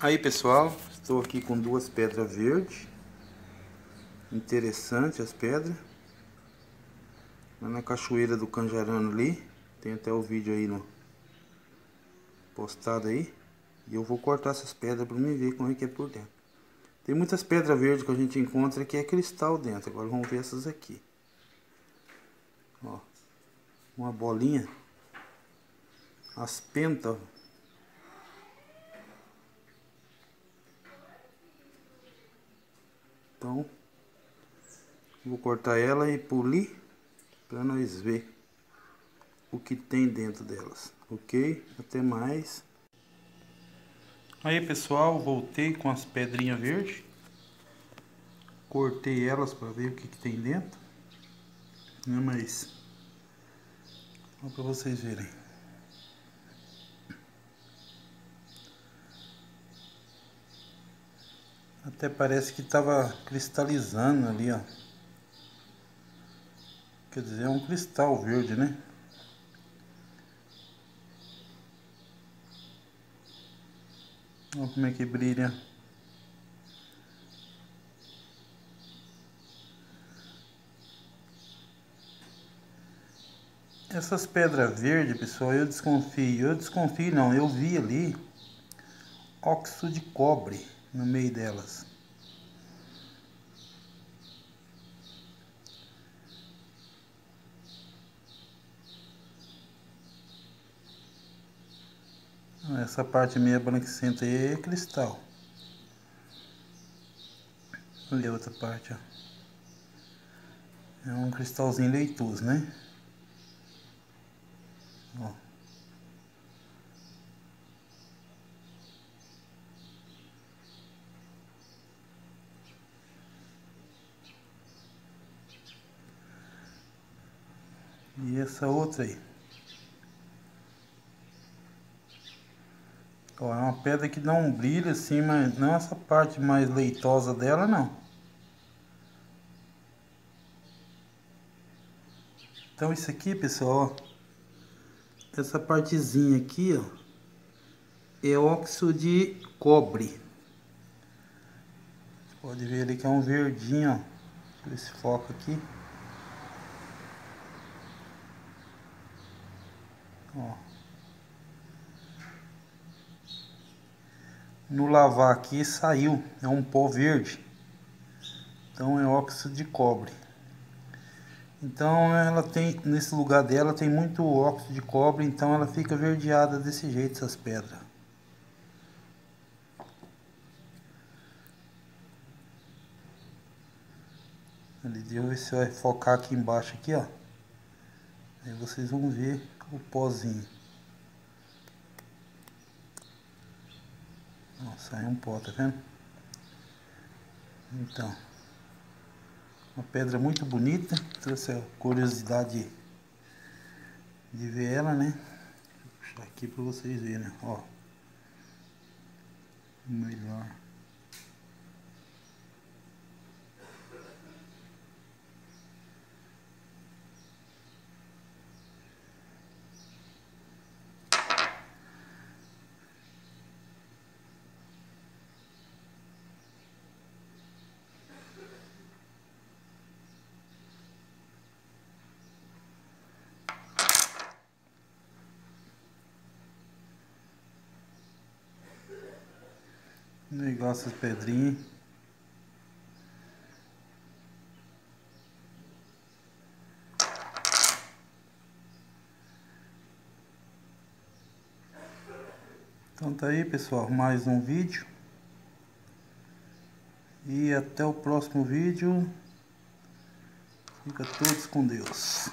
Aí pessoal, estou aqui com duas pedras verdes. Interessante as pedras. Lá na cachoeira do Canjarano ali. Tem até o vídeo aí no Postado aí. E eu vou cortar essas pedras para mim ver como é que é por dentro. Tem muitas pedras verdes que a gente encontra que é cristal dentro. Agora vamos ver essas aqui. Ó Uma bolinha. As pentas Então, vou cortar ela e polir para nós ver o que tem dentro delas, ok? Até mais. Aí pessoal, voltei com as pedrinhas verdes. Cortei elas para ver o que, que tem dentro. Não, né, mas... Só para vocês verem. Até parece que estava cristalizando ali, ó. Quer dizer, é um cristal verde, né? Olha como é que brilha. Essas pedras verdes, pessoal, eu desconfio. Eu desconfio não, eu vi ali óxido de cobre no meio delas. Essa parte meia branquicenta aí é cristal. Olha a outra parte, ó. É um cristalzinho leitoso, né? Ó. E essa outra aí. Ó, é uma pedra que dá um brilho assim, mas não essa parte mais leitosa dela, não. Então isso aqui, pessoal, ó, essa partezinha aqui, ó, é óxido de cobre. Pode ver ali que é um verdinho, ó, esse foco aqui. Ó. No lavar aqui saiu, é um pó verde. Então é óxido de cobre. Então ela tem, nesse lugar dela tem muito óxido de cobre, então ela fica verdeada desse jeito essas pedras. Deixa eu ver se vai focar aqui embaixo aqui, ó. Aí vocês vão ver o pozinho. Ó, sai um pó, tá vendo? Então, uma pedra muito bonita, trouxe a curiosidade de ver ela, né? Vou puxar aqui para vocês verem, ó. Melhor. Legal essas pedrinhas. Então tá aí pessoal, mais um vídeo. E até o próximo vídeo. Fica todos com Deus.